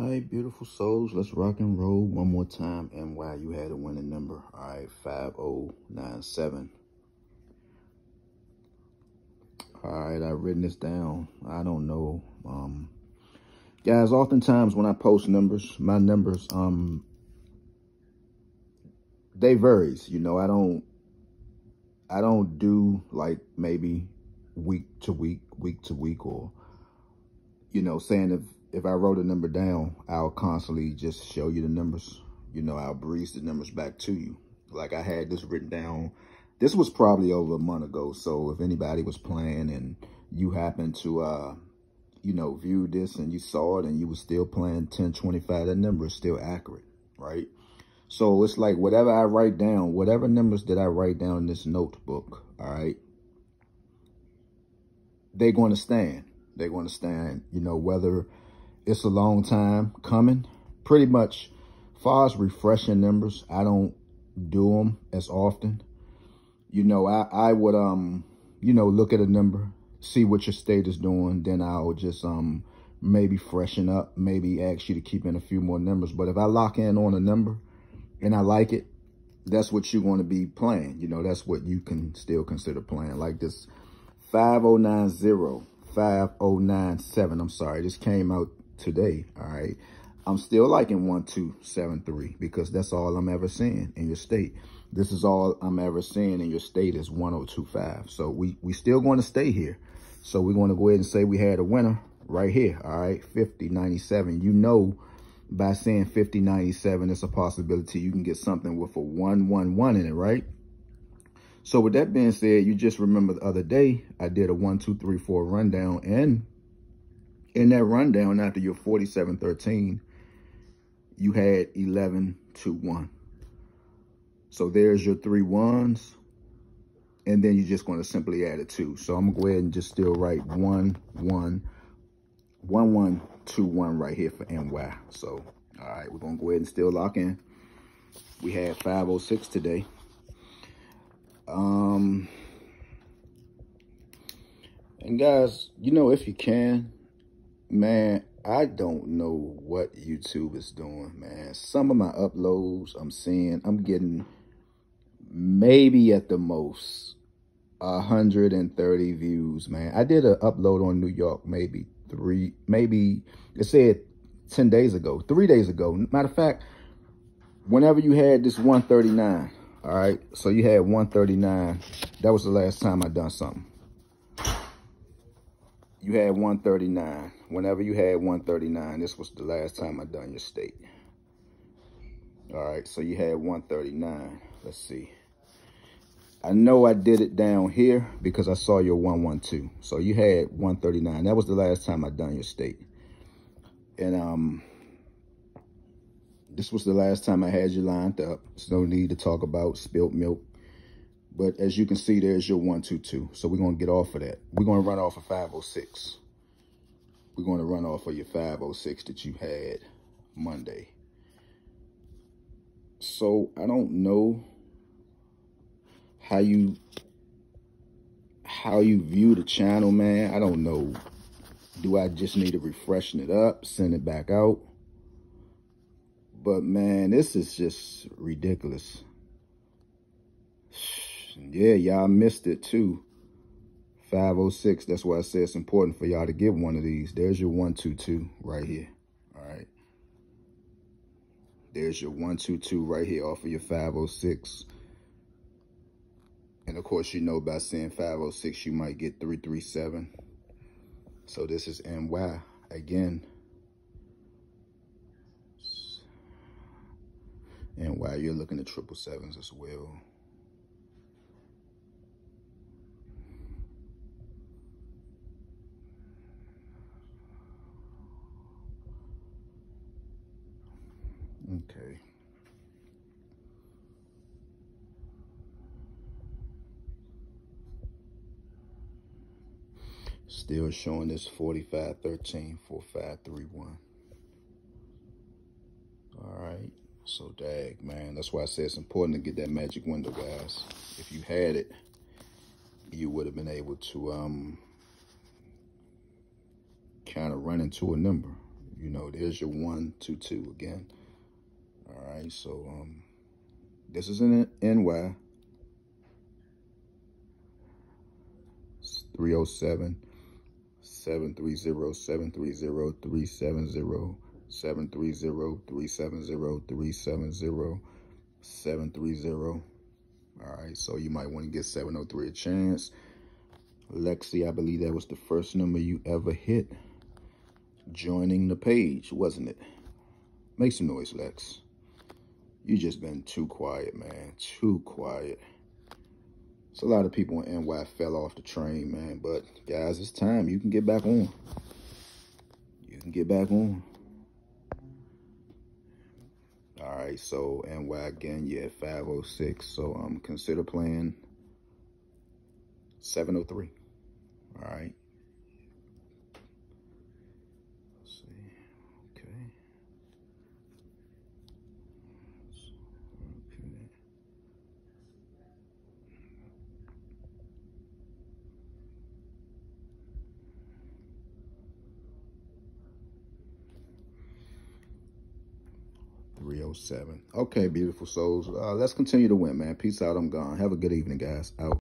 All right, beautiful souls. Let's rock and roll one more time. And wow, you had a winning number. All right, 5097. All right, I've written this down. I don't know. Um, guys, oftentimes when I post numbers, my numbers, um, they varies. You know, I don't, I don't do like maybe week to week, week to week, or, you know, saying if, if I wrote a number down, I'll constantly just show you the numbers. You know, I'll breeze the numbers back to you. Like I had this written down. This was probably over a month ago. So if anybody was playing and you happened to, uh, you know, view this and you saw it and you were still playing 1025, that number is still accurate, right? So it's like whatever I write down, whatever numbers that I write down in this notebook, all right, they're going to stand. They're going to stand, you know, whether it's a long time coming. Pretty much, far as refreshing numbers, I don't do them as often. You know, I, I would, um, you know, look at a number, see what your state is doing. Then I'll just um maybe freshen up, maybe ask you to keep in a few more numbers. But if I lock in on a number and I like it, that's what you're going to be playing. You know, that's what you can still consider playing. Like this 5090, 5097. I'm sorry, this came out today, all right? I'm still liking 1273 because that's all I'm ever seeing in your state. This is all I'm ever seeing in your state is 1025. So we, we still going to stay here. So we're going to go ahead and say we had a winner right here, all right? 5097. You know by saying 5097, it's a possibility you can get something with a 111 in it, right? So with that being said, you just remember the other day, I did a one, two, three, four rundown. And in that rundown, after your 4713, you had 11 to 1. So there's your three ones. And then you're just going to simply add a two. So I'm going to go ahead and just still write one, one, one, one, two, one right here for NY. So, all right, we're going to go ahead and still lock in. We had 506 today. Um, and guys, you know, if you can, man, I don't know what YouTube is doing, man. Some of my uploads I'm seeing, I'm getting maybe at the most 130 views, man. I did an upload on New York maybe three, maybe it said 10 days ago, three days ago. Matter of fact, whenever you had this 139, all right, so you had 139. That was the last time I done something. You had 139. Whenever you had 139, this was the last time I done your state. All right, so you had 139. Let's see. I know I did it down here because I saw your 112. So you had 139. That was the last time I done your state. And um, this was the last time I had you lined up. There's no need to talk about spilt milk. But as you can see, there's your 122. So we're going to get off of that. We're going to run off of 506. We're going to run off of your 506 that you had Monday. So I don't know how you how you view the channel, man. I don't know. Do I just need to refreshen it up, send it back out? But man, this is just ridiculous. Yeah, y'all missed it too. 506, that's why I say it's important for y'all to get one of these. There's your 122 right here. All right. There's your 122 right here off of your 506. And of course, you know by saying 506, you might get 337. So this is NY again. And while you're looking at triple sevens as well. Okay. Still showing this 4513, 4531. All right. So, dag, man. That's why I say it's important to get that magic window, guys. If you had it, you would have been able to um kind of run into a number. you know, there's your one, two, two again. All right, so um, this is an NY. 307 730 730 370 730 370 370 730 all right, so you might want to get 703 a chance. Lexi, I believe that was the first number you ever hit joining the page, wasn't it? Make some noise, Lex. You just been too quiet, man. Too quiet. It's a lot of people in NY fell off the train, man. But, guys, it's time. You can get back on. You can get back on. All right, so NY again, You yeah, 506. So um, consider playing 703. All right. 107. Okay, beautiful souls. Uh, let's continue to win, man. Peace out. I'm gone. Have a good evening, guys. Out.